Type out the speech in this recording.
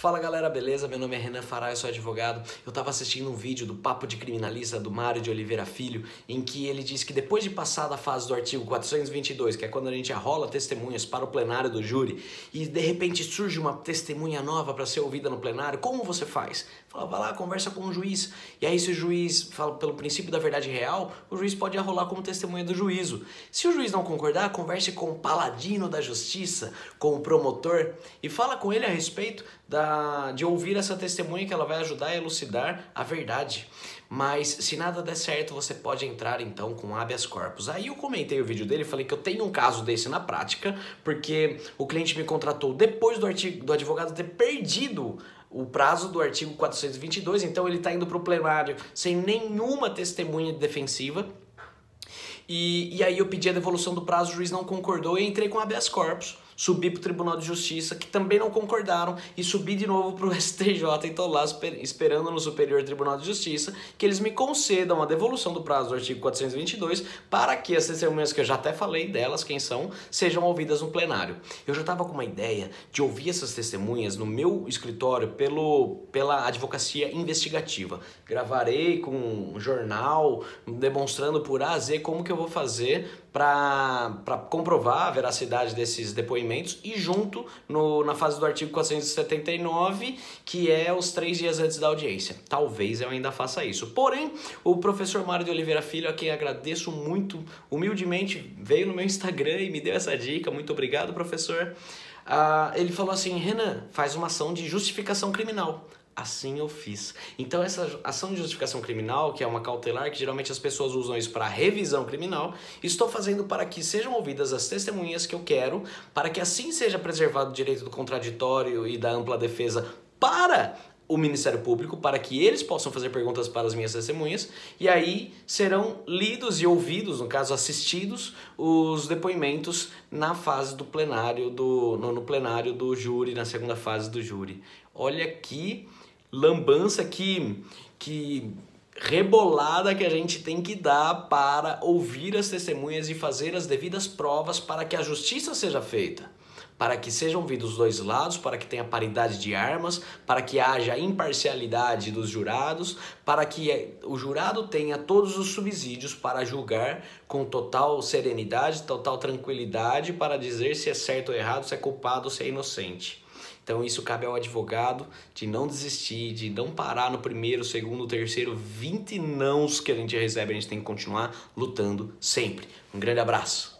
Fala galera, beleza? Meu nome é Renan Fará, eu sou advogado. Eu estava assistindo um vídeo do Papo de Criminalista do Mário de Oliveira Filho, em que ele diz que depois de passar da fase do artigo 422, que é quando a gente arrola testemunhas para o plenário do júri, e de repente surge uma testemunha nova para ser ouvida no plenário, como você faz? Fala, vai lá, conversa com o juiz. E aí, se o juiz fala pelo princípio da verdade real, o juiz pode arrolar como testemunha do juízo. Se o juiz não concordar, converse com o paladino da justiça, com o promotor, e fala com ele a respeito da, de ouvir essa testemunha que ela vai ajudar a elucidar a verdade. Mas se nada der certo, você pode entrar então com habeas corpus. Aí eu comentei o vídeo dele falei que eu tenho um caso desse na prática, porque o cliente me contratou depois do, artigo, do advogado ter perdido o prazo do artigo 422, então ele está indo para o plenário sem nenhuma testemunha defensiva. E, e aí eu pedi a devolução do prazo, o juiz não concordou e entrei com habeas corpus subi para o Tribunal de Justiça, que também não concordaram, e subi de novo para o STJ e estou lá esperando no Superior Tribunal de Justiça que eles me concedam a devolução do prazo do artigo 422 para que as testemunhas que eu já até falei delas, quem são, sejam ouvidas no plenário. Eu já estava com uma ideia de ouvir essas testemunhas no meu escritório pelo, pela advocacia investigativa. Gravarei com um jornal demonstrando por A a Z como que eu vou fazer para comprovar a veracidade desses depoimentos e junto no, na fase do artigo 479, que é os três dias antes da audiência. Talvez eu ainda faça isso. Porém, o professor Mário de Oliveira Filho, a quem agradeço muito, humildemente, veio no meu Instagram e me deu essa dica. Muito obrigado, professor. Uh, ele falou assim, Renan, faz uma ação de justificação criminal assim eu fiz. Então essa ação de justificação criminal, que é uma cautelar que geralmente as pessoas usam isso para revisão criminal, estou fazendo para que sejam ouvidas as testemunhas que eu quero, para que assim seja preservado o direito do contraditório e da ampla defesa para o Ministério Público para que eles possam fazer perguntas para as minhas testemunhas e aí serão lidos e ouvidos, no caso assistidos, os depoimentos na fase do plenário do no, no plenário do júri, na segunda fase do júri. Olha que lambança, que, que rebolada que a gente tem que dar para ouvir as testemunhas e fazer as devidas provas para que a justiça seja feita. Para que sejam ouvidos os dois lados, para que tenha paridade de armas, para que haja imparcialidade dos jurados, para que o jurado tenha todos os subsídios para julgar com total serenidade, total tranquilidade, para dizer se é certo ou errado, se é culpado ou se é inocente. Então isso cabe ao advogado de não desistir, de não parar no primeiro, segundo, terceiro, 20 nãos que a gente recebe, a gente tem que continuar lutando sempre. Um grande abraço.